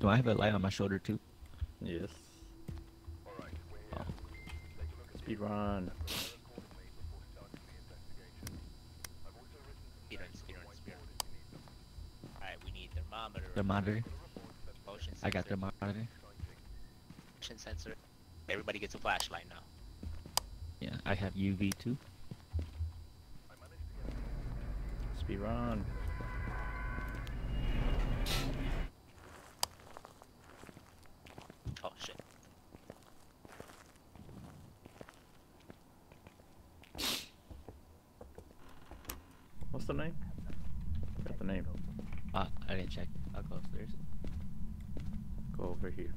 Do I have a light on my shoulder too? Yes. Oh. Speed run. Speedrun, speedrun, speedrun. Alright, we need thermometer. Thermometer. Motion I got thermometer. Motion sensor. Everybody gets a flashlight now. Yeah, I have UV too. Speed run. Oh shit. What's the name? Got the name. Ah, I didn't check. I'll go upstairs. Go over here.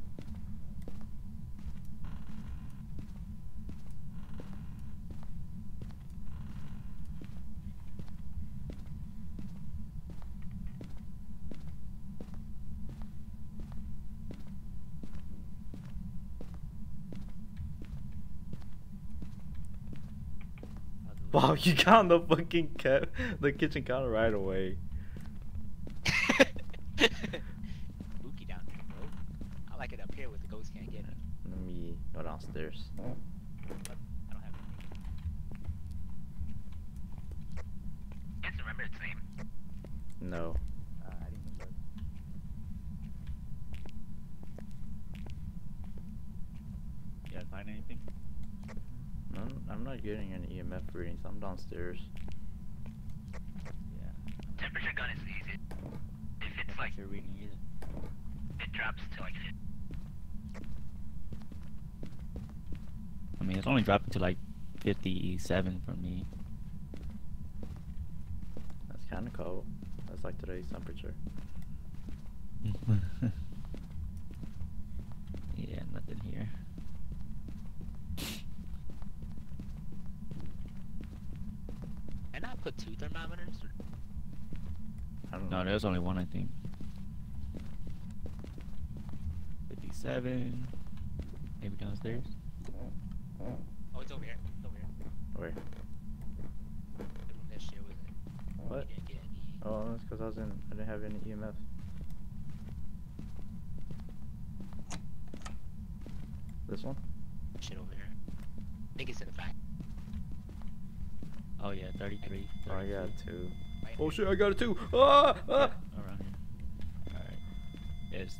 I'll do Wow, you got on the fucking cat, the kitchen counter right away. Spooky down there, bro. I like it up here with the ghost can't get it. Let me go downstairs. I don't have anything. You guys remember its name? No. Uh, I didn't even look. You guys find anything? No, I'm not getting any EMF. I'm downstairs. Yeah. Temperature gun is easy. If it's like, Temperature reading either. it drops to like I mean, it's only dropping to like 57 for me. That's kind of cold. That's like today's temperature. yeah, nothing here. And I put two thermometers. Or... I don't No, there's only one, I think. 57. Maybe downstairs. Oh, it's over here. It's over here. Wait. The room that shit was in. What? We didn't get any. Oh, that's because I was in. I didn't have any E EMF. This one? Shit over here. I think it's in the back. Oh, yeah, 33. Oh, I got 32. two. Oh shit! I got it too. Ah! Yeah, ah! around here. Alright. It's.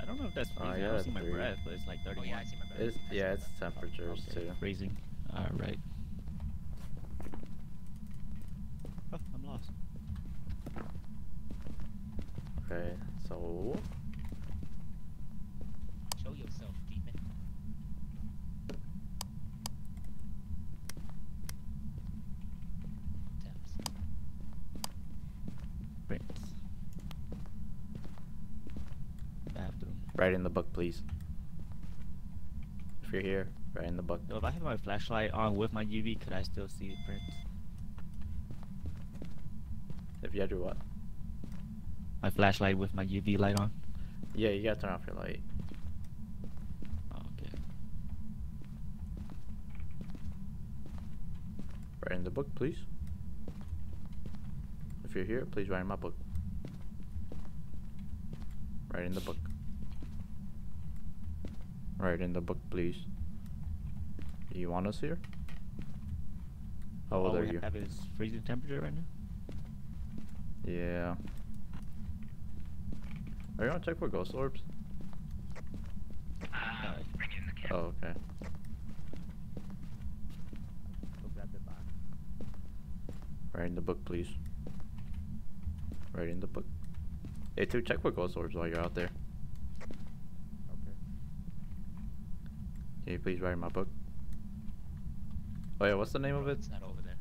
I don't know if that's Oh, I. I got don't a see my three. breath, but it's like Oh 31. yeah, I see my brother. It's I yeah, it's brother. temperatures Okay, too. Freezing. Alright. Oh, I'm lost. Okay, so Show yourself, demon. Temps. Prints. Write in the book, please. If you're here, write in the book. So if I have my flashlight on with my UV, could I still see the prints? If you had your what? My flashlight with my UV light on? Yeah, you gotta turn off your light. Oh, okay. Write in the book, please. If you're here, please write in my book. Write in the book. Write in the book, please. You want us here? How old All are we you? have is freezing temperature right now? Yeah. Are you gonna check for ghost orbs? Ah, bring in the camera. Oh, okay. Go grab the box. Write in the book, please. Write in the book. Hey, two, check for ghost orbs while you're out there. Okay. Can you please write in my book? Oh yeah, what's the name of it? It's not over there.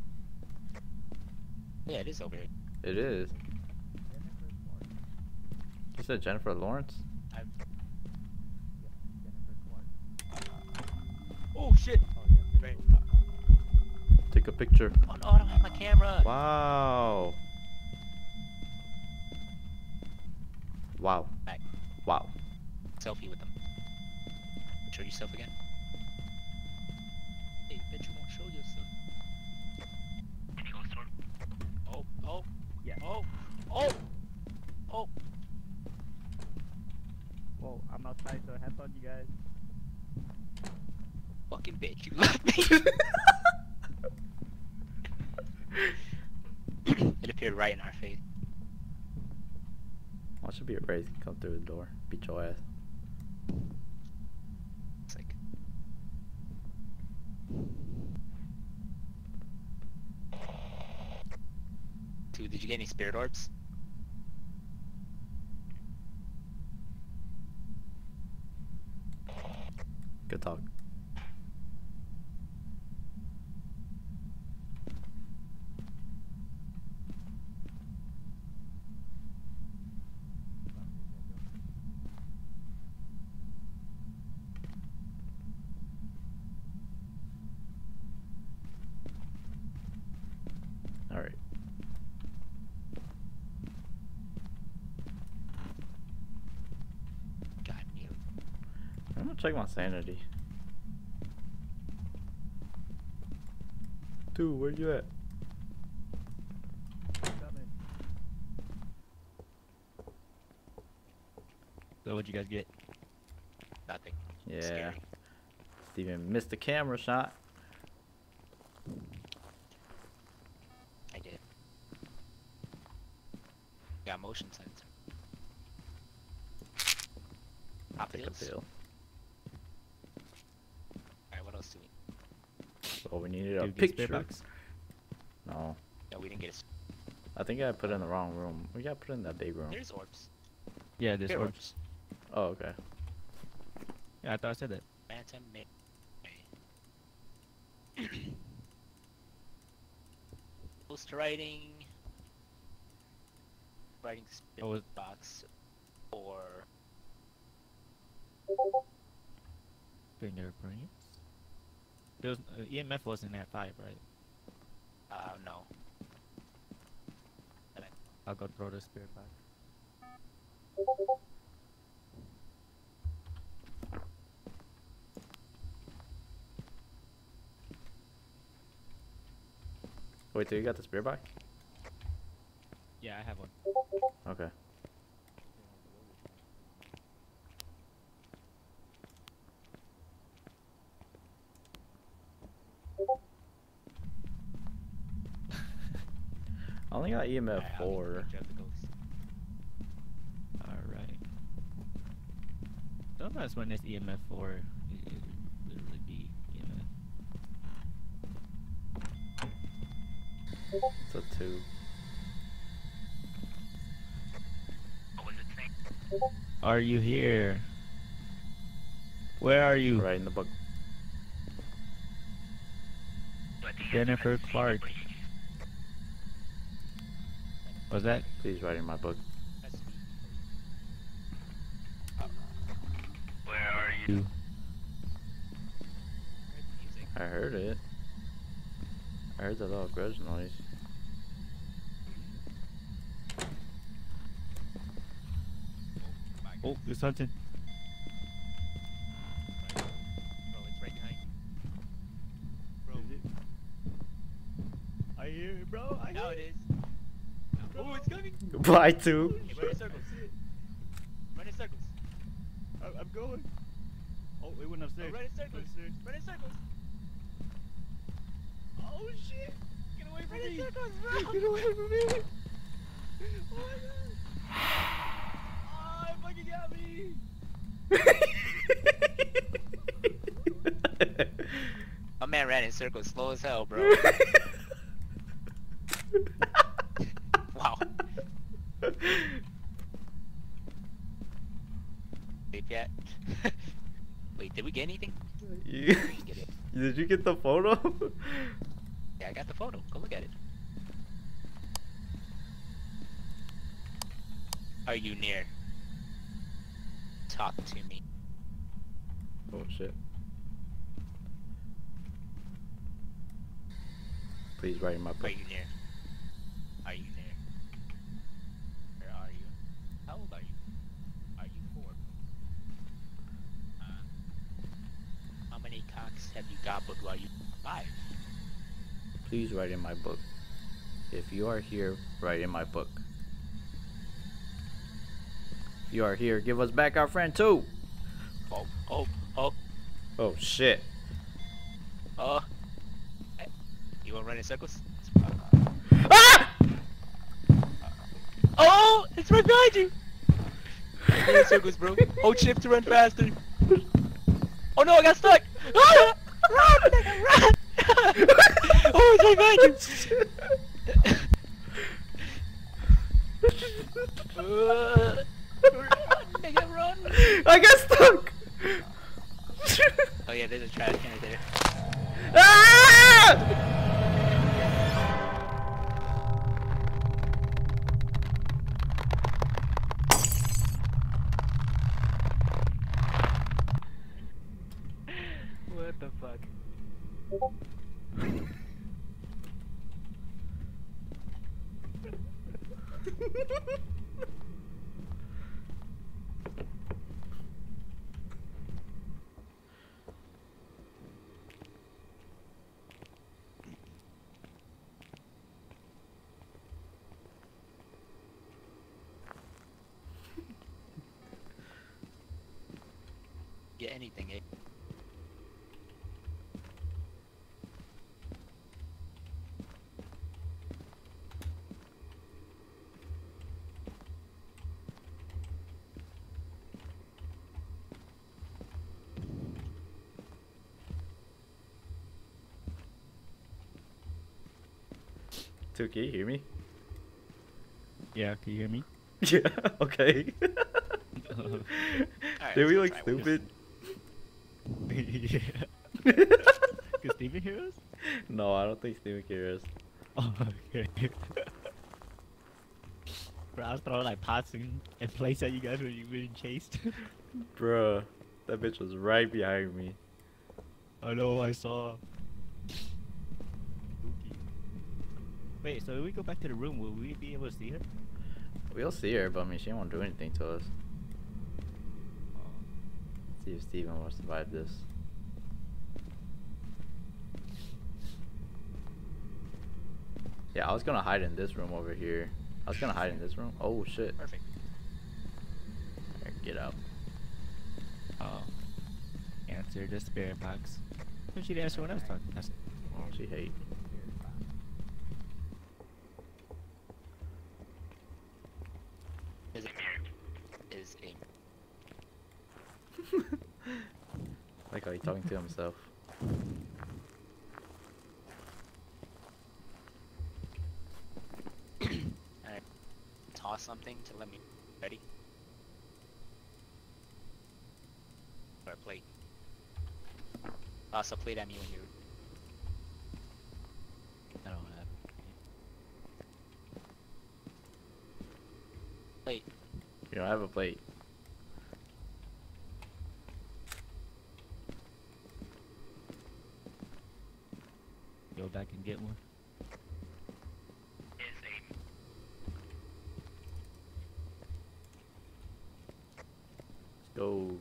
Yeah, it is over here. It is. You said Jennifer Lawrence? I've... Oh shit! Right. Take a picture. Oh no, I don't have my camera. Wow. Wow. Back. Wow. Selfie with them. Show yourself again. Hey, bet you won't show yourself. Can you go store? Oh, oh, Yeah. oh, oh, oh. On you guys. Fucking bitch, you left me. it appeared right in our face. Watch it be a Wraith come through the door. Beat your ass. It's like. Dude, did you get any spirit orbs? Good talk. Alright. God, you. I'm gonna check my sanity. Dude, where you at? Coming. So what'd you guys get? Nothing. Yeah. Scary. Steven missed the camera shot. I did. Got motion sensor. Pop Take a pills. pill. Alright, what else do we? We needed a Dude, get spirit picture. box? No. No, we didn't get a. s- I think I put it in the wrong room. We gotta put it in that big room. There's orbs. Yeah, there's Spirit orbs. Oh, okay. Yeah, I thought I said that. Phantom Mid. Post writing. Writing spirit Oh, was- box. Or. Fingerprints. There was, uh, EMF wasn't at five, right? Uh, no. I'll go throw the spirit back. Wait, so you got the spear back? Yeah, I have one. Okay. I only got EMF Alright, I'll get the 4. picture of the ghost. Alright. Sometimes when it's EMF 4, it, it literally be EMF. It's a 2. What was it saying? Are you here? Where are you? Right in the book. Jennifer Clark. Was that? Please write in my book. Where are you? I heard it. I heard the little grudge noise. Oh, there's something. Bro, it's right behind you. Bro. I hear it, bro. I Now it is. Oh, it's coming. Bye, too. Hey, run in circles. Run in circles. I- I'm going. Oh, it went Oh, run in circles. Run in circles. Oh shit! Get away from Run in me! circles, bro. Get away from me! Oh my god! Ah, oh, it fucking got me! My man ran in circles slow as hell, bro. wow. Wait, yet. Wait, did we get anything? You- We didn't get it. Did you get the photo? Yeah, I got the photo. Go look at it. Are you near? Talk to me. oh shit. Please write in my Are book. you near? Are you near? Where are you? How old are you? Are you four? Uh, how many cocks have you gobbled while you five? Please write in my book. If you are here, write in my book. If you are here, give us back our friend too. Oh, oh, oh, Oh shit. oh. Eh, You wanna run in circles? Ah! Oh, it's right behind you. Run in circles, bro. Hold shift to run faster. Oh no, I got stuck. Ah! Run, nigga, run. oh, it's behind you. Uh, run, nigga, run. I got stuck. Oh yeah, there's a trash can right there. ah! What the fuck? Get anything, eh? Two, can you hear me? Yeah, can you hear me? Yeah. Okay. Alright, Did we look go try one. stupid? yeah. Can Steven hear us? No, I don't think Steven can hear us. Oh, okay. Bro, I was throwing like pots in, in place at you guys when you were being chased. Bruh, that bitch was right behind me. I know, I saw. Spooky. Wait, so if we go back to the room, will we be able to see her? We'll see her, but I mean, she won't do anything to us. Oh. See if Steven will survive this. Yeah, I was gonna hide in this room over here. I was gonna hide in this room. Oh shit. Perfect. Alright, Get out. Oh. Answer the spirit box. When she didn't answer when I was talking. That's Oh, she hate. Is a is a like how he talking to himself. Alright. Toss something to let me ready. Or a plate. Toss a plate at me when you're I don't have. plate. You don't have a plate. Go back and get one. Let's go.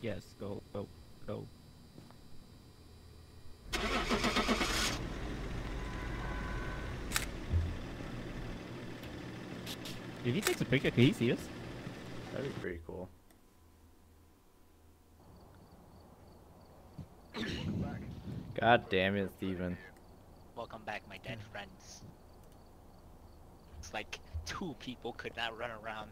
Yes, go, go, go. If he takes a picture, can he see us? That'd be pretty cool. God damn it, Steven. welcome back, my dead friends. It's like two people could not run around